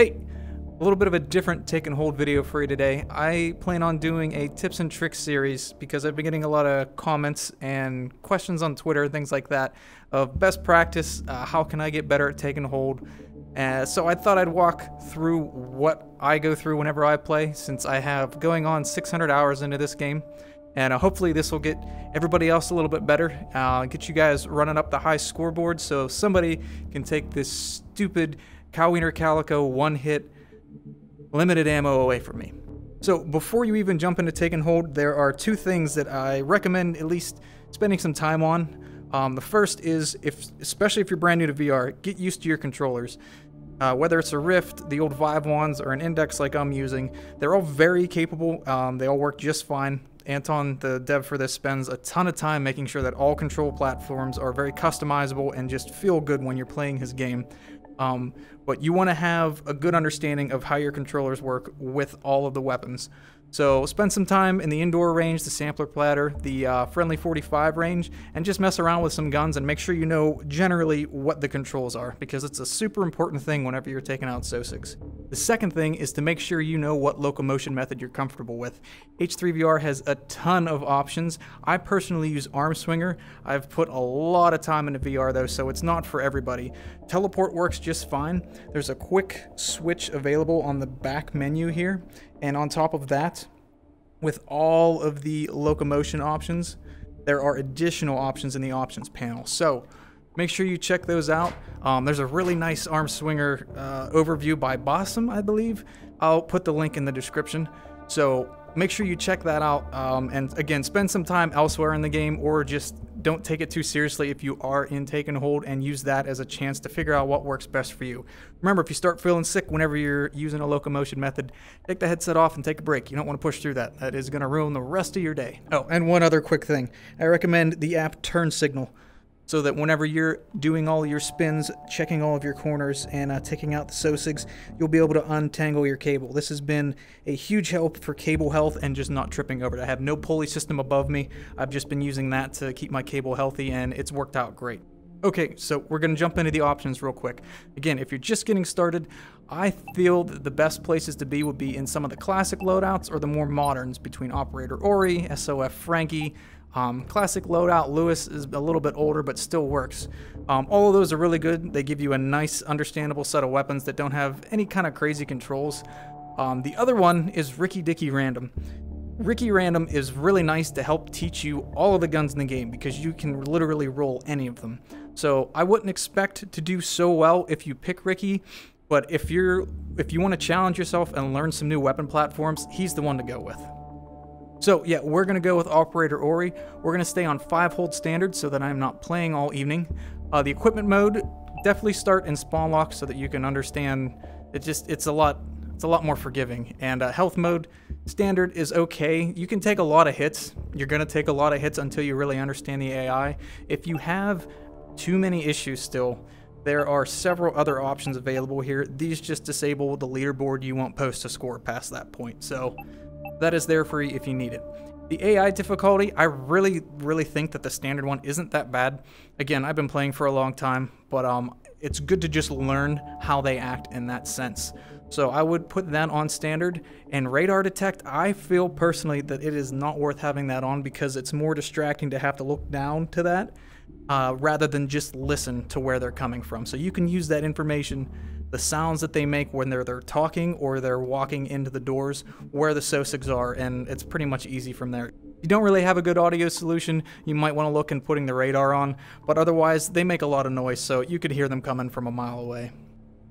Hey, a little bit of a different take and hold video for you today. I plan on doing a tips and tricks series because I've been getting a lot of comments and questions on Twitter, and things like that, of best practice, uh, how can I get better at take and hold. Uh, so I thought I'd walk through what I go through whenever I play, since I have going on 600 hours into this game. And uh, hopefully this will get everybody else a little bit better, uh, get you guys running up the high scoreboard so somebody can take this stupid Cow Calico one hit limited ammo away from me. So before you even jump into take and hold, there are two things that I recommend at least spending some time on. Um, the first is, if especially if you're brand new to VR, get used to your controllers. Uh, whether it's a Rift, the old Vive ones, or an Index like I'm using, they're all very capable. Um, they all work just fine. Anton, the dev for this, spends a ton of time making sure that all control platforms are very customizable and just feel good when you're playing his game. Um, but you want to have a good understanding of how your controllers work with all of the weapons. So spend some time in the indoor range, the sampler platter, the uh, friendly 45 range, and just mess around with some guns and make sure you know generally what the controls are, because it's a super important thing whenever you're taking out SOSIGs. The second thing is to make sure you know what locomotion method you're comfortable with. H3VR has a ton of options. I personally use arm swinger. I've put a lot of time into VR though, so it's not for everybody. Teleport works just fine. There's a quick switch available on the back menu here, and on top of that, with all of the locomotion options, there are additional options in the options panel. So make sure you check those out. Um, there's a really nice arm swinger uh, overview by Bassem, I believe. I'll put the link in the description. So make sure you check that out. Um, and again, spend some time elsewhere in the game or just don't take it too seriously if you are in take and hold and use that as a chance to figure out what works best for you. Remember, if you start feeling sick whenever you're using a locomotion method, take the headset off and take a break. You don't want to push through that. That is going to ruin the rest of your day. Oh, and one other quick thing. I recommend the app Turn Signal so that whenever you're doing all your spins, checking all of your corners, and uh, taking out the SOSIGs, you'll be able to untangle your cable. This has been a huge help for cable health and just not tripping over it. I have no pulley system above me. I've just been using that to keep my cable healthy, and it's worked out great. Okay, so we're going to jump into the options real quick. Again, if you're just getting started, I feel that the best places to be would be in some of the classic loadouts or the more moderns between Operator Ori, SOF Frankie, um, classic loadout Lewis is a little bit older, but still works. Um, all of those are really good. They give you a nice, understandable set of weapons that don't have any kind of crazy controls. Um, the other one is Ricky Dicky Random. Ricky Random is really nice to help teach you all of the guns in the game because you can literally roll any of them. So I wouldn't expect to do so well if you pick Ricky, but if you're if you want to challenge yourself and learn some new weapon platforms, he's the one to go with. So yeah, we're going to go with Operator Ori. We're going to stay on 5 hold standard so that I'm not playing all evening. Uh, the equipment mode, definitely start in spawn lock so that you can understand it just it's a lot it's a lot more forgiving. And uh, health mode, standard is okay. You can take a lot of hits. You're going to take a lot of hits until you really understand the AI. If you have too many issues still, there are several other options available here. These just disable the leaderboard. You won't post a score past that point. So that is there for you if you need it. The AI difficulty, I really, really think that the standard one isn't that bad. Again, I've been playing for a long time, but um, it's good to just learn how they act in that sense. So I would put that on standard. And radar detect, I feel personally that it is not worth having that on because it's more distracting to have to look down to that uh, rather than just listen to where they're coming from. So you can use that information the sounds that they make when they're they're talking or they're walking into the doors, where the SOSIGs are, and it's pretty much easy from there. If you don't really have a good audio solution, you might want to look in putting the radar on, but otherwise they make a lot of noise, so you could hear them coming from a mile away.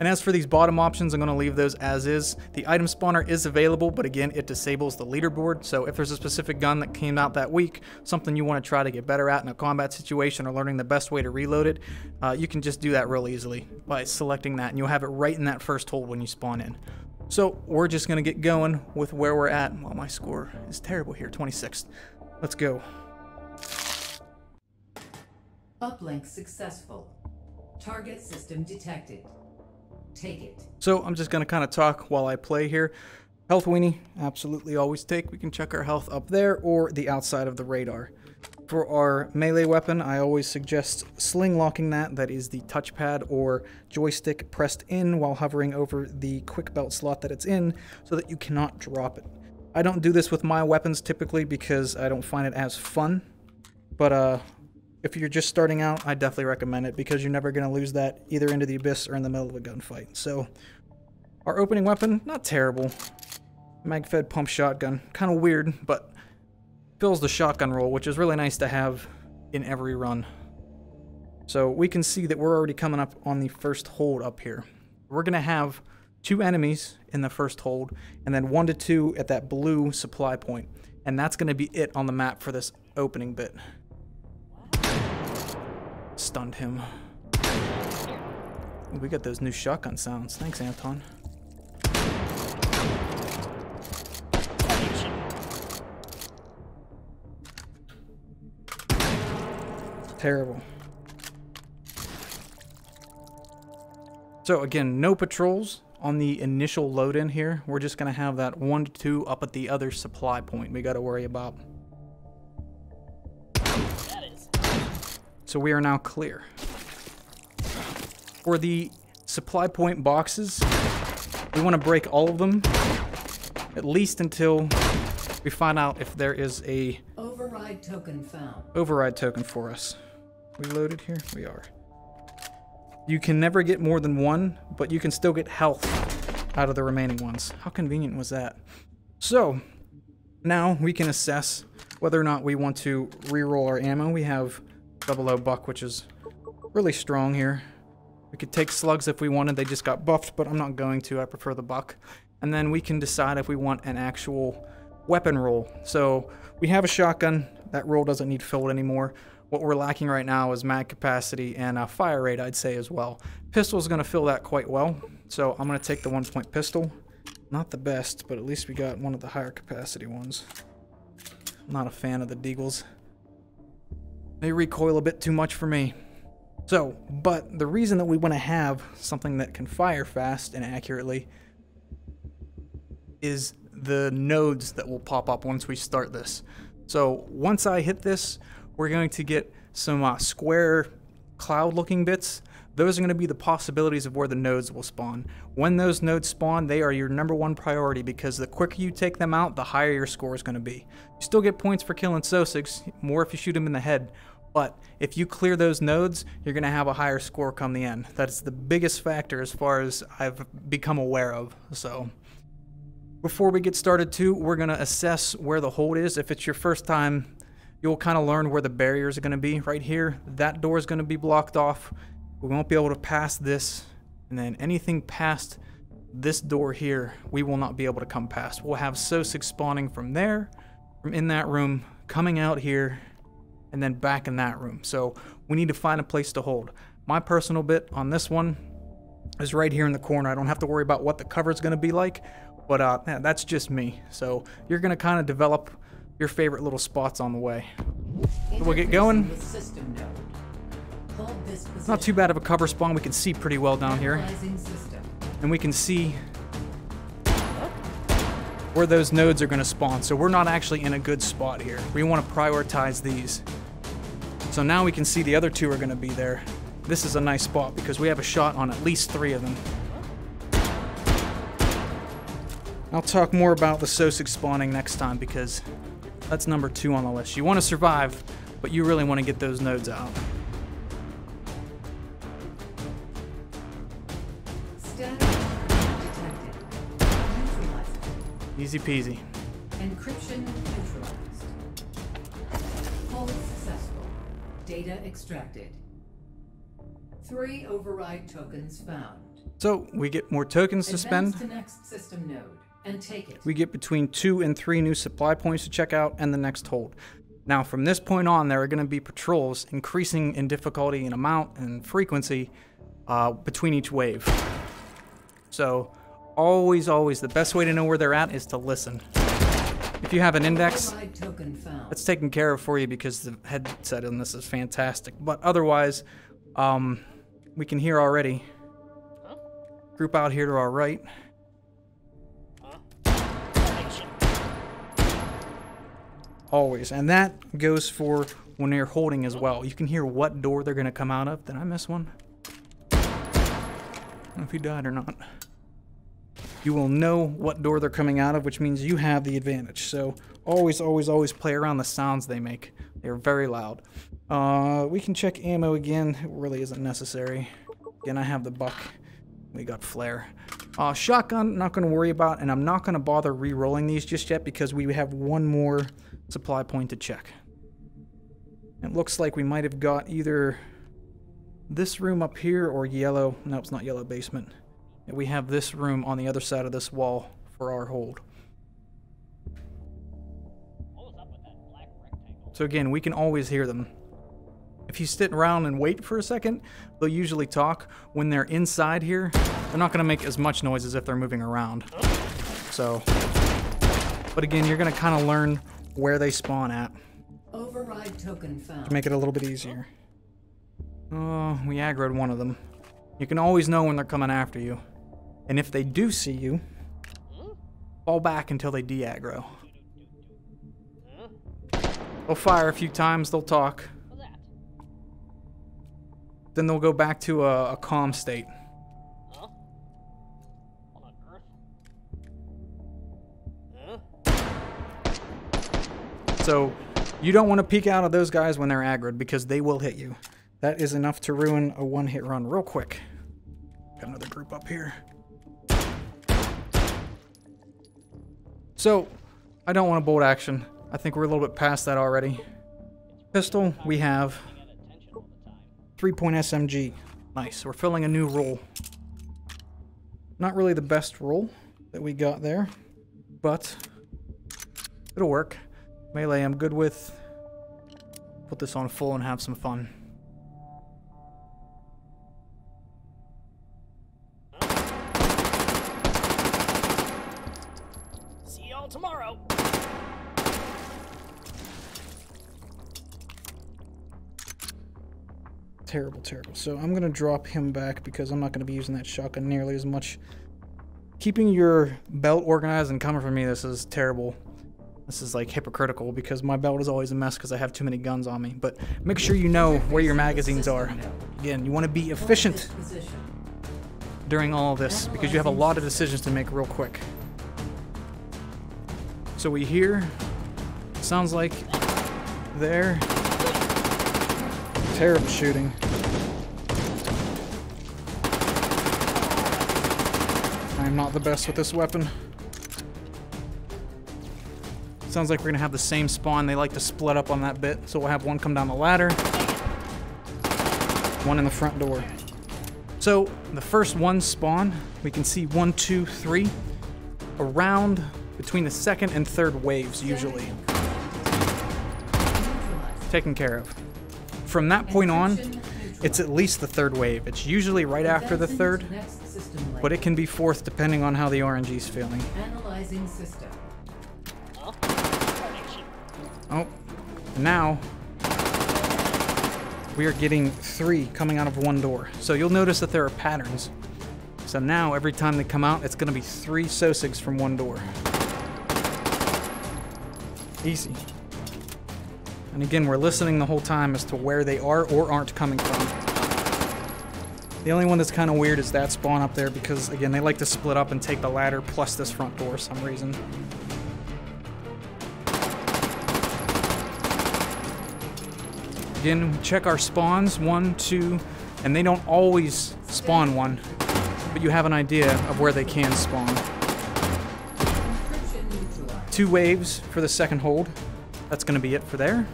And as for these bottom options, I'm going to leave those as is. The item spawner is available, but again, it disables the leaderboard. So if there's a specific gun that came out that week, something you want to try to get better at in a combat situation or learning the best way to reload it, uh, you can just do that real easily by selecting that, and you'll have it right in that first hold when you spawn in. So we're just going to get going with where we're at. Well, my score is terrible here, 26th. Let's go. Uplink successful. Target system detected. Take it. So I'm just going to kind of talk while I play here. Health weenie, absolutely always take. We can check our health up there or the outside of the radar. For our melee weapon, I always suggest sling locking that. That is the touchpad or joystick pressed in while hovering over the quick belt slot that it's in so that you cannot drop it. I don't do this with my weapons typically because I don't find it as fun. But uh, if you're just starting out, I definitely recommend it because you're never going to lose that either into the abyss or in the middle of a gunfight. So our opening weapon, not terrible. Mag-fed pump shotgun. Kind of weird, but fills the shotgun role, which is really nice to have in every run. So we can see that we're already coming up on the first hold up here. We're going to have two enemies in the first hold, and then one to two at that blue supply point. And that's going to be it on the map for this opening bit. Stunned him. We got those new shotgun sounds. Thanks, Anton. Terrible. So again, no patrols on the initial load in here. We're just going to have that one to two up at the other supply point we got to worry about. So we are now clear. For the supply point boxes, we want to break all of them, at least until we find out if there is a Override token found. override token for us. We loaded here? We are. You can never get more than one, but you can still get health out of the remaining ones. How convenient was that? So, now we can assess whether or not we want to re-roll our ammo. We have double O buck, which is really strong here. We could take slugs if we wanted. They just got buffed, but I'm not going to. I prefer the buck. And then we can decide if we want an actual weapon roll. So we have a shotgun. That roll doesn't need filled anymore. What we're lacking right now is mag capacity and uh, fire rate, I'd say, as well. Pistol is going to fill that quite well. So I'm going to take the one-point pistol. Not the best, but at least we got one of the higher capacity ones. I'm not a fan of the Deagles. They recoil a bit too much for me. So, but the reason that we want to have something that can fire fast and accurately is the nodes that will pop up once we start this. So once I hit this, we're going to get some uh, square cloud looking bits. Those are going to be the possibilities of where the nodes will spawn. When those nodes spawn, they are your number one priority because the quicker you take them out, the higher your score is going to be. You still get points for killing Sosigs, more if you shoot him in the head, but if you clear those nodes, you're going to have a higher score come the end. That's the biggest factor as far as I've become aware of. So before we get started too, we're going to assess where the hold is. If it's your first time, you'll kind of learn where the barriers are going to be. Right here, that door is going to be blocked off. We won't be able to pass this. And then anything past this door here, we will not be able to come past. We'll have Sosig spawning from there, from in that room, coming out here, and then back in that room. So we need to find a place to hold. My personal bit on this one is right here in the corner. I don't have to worry about what the cover is going to be like, but uh, that's just me. So you're going to kind of develop your favorite little spots on the way. So we'll get going. Interfacing with system node. Hold this Not too bad of a cover spawn. We can see pretty well down here. And we can see where those nodes are going to spawn. So we're not actually in a good spot here. We want to prioritize these. So now we can see the other two are going to be there. This is a nice spot because we have a shot on at least three of them. I'll talk more about the Sosig spawning next time because that's number two on the list. You want to survive, but you really want to get those nodes out. Static detected. Neutralized. Easy peasy. Encryption Data extracted. Three override tokens found. So we get more tokens to spend. To next system node and take it. we get between two and three new supply points to check out and the next hold. Now, from this point on, there are going to be patrols increasing in difficulty and amount and frequency uh, between each wave. So, always, always, the best way to know where they're at is to listen. If you have an index, Override token found. that's taken care of for you because the headset on this is fantastic. But otherwise, um, we can hear already. Group out here to our right. Always. And that goes for when you're holding as well. You can hear what door they're going to come out of. Did I miss one? I don't know if he died or not. You will know what door they're coming out of, which means you have the advantage. So always, always, always play around the sounds they make. They're very loud. Uh, we can check ammo again. It really isn't necessary. Again, I have the buck. We got flare. Uh, shotgun, not going to worry about, and I'm not going to bother re-rolling these just yet because we have one more supply point to check. It looks like we might have got either this room up here or yellow. No, it's not yellow basement. And we have this room on the other side of this wall for our hold. So again, we can always hear them. If you sit around and wait for a second, they'll usually talk. When they're inside here, they're not going to make as much noise as if they're moving around. So, but again, you're going to kind of learn where they spawn at. Override token found. To make it a little bit easier. Oh, we aggroed one of them. You can always know when they're coming after you. And if they do see you, fall back until they de-aggro. They'll fire a few times, they'll talk. Then they'll go back to a, a calm state. So, you don't want to peek out of those guys when they're aggroed because they will hit you. That is enough to ruin a one-hit run real quick. Got another group up here. So, I don't want a bolt action. I think we're a little bit past that already. Pistol, we have 3-point SMG. Nice, we're filling a new role. Not really the best role that we got there, but it'll work. Melee I'm good with. Put this on full and have some fun. Terrible, terrible. So I'm going to drop him back because I'm not going to be using that shotgun nearly as much. Keeping your belt organized and coming from me, this is terrible. This is like hypocritical because my belt is always a mess because I have too many guns on me. But make sure you know where your magazines are. Again, you want to be efficient during all this because you have a lot of decisions to make real quick. So we hear, sounds like there. Terrible shooting. I am not the best with this weapon. Sounds like we're gonna have the same spawn. They like to split up on that bit. So we'll have one come down the ladder, one in the front door. So the first one spawn, we can see one, two, three, around between the second and third waves usually. Taken care of from that point on, it's at least the third wave. It's usually right after the third, but it can be fourth depending on how the RNG is feeling. Analyzing system. Oh, now we are getting three coming out of one door. So you'll notice that there are patterns. So now every time they come out, it's going to be three Sosigs from one door. Easy. And again, we're listening the whole time as to where they are or aren't coming from. The only one that's kind of weird is that spawn up there because, again, they like to split up and take the ladder plus this front door some reason. Again, check our spawns, one, two, and they don't always spawn one, but you have an idea of where they can spawn. Two waves for the second hold. That's going to be it for there.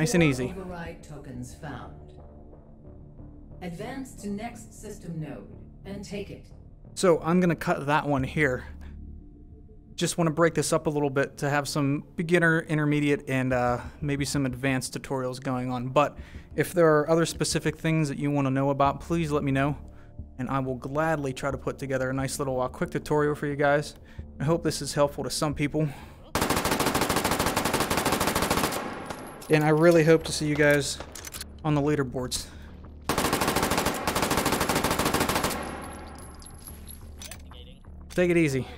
Nice and easy. Override tokens found. Advance to next system node and take it. So I'm going to cut that one here. Just want to break this up a little bit to have some beginner, intermediate, and uh, maybe some advanced tutorials going on. But if there are other specific things that you want to know about, please let me know. And I will gladly try to put together a nice little uh, quick tutorial for you guys. I hope this is helpful to some people. And I really hope to see you guys on the leaderboards. Take it easy.